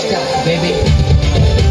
stop, baby.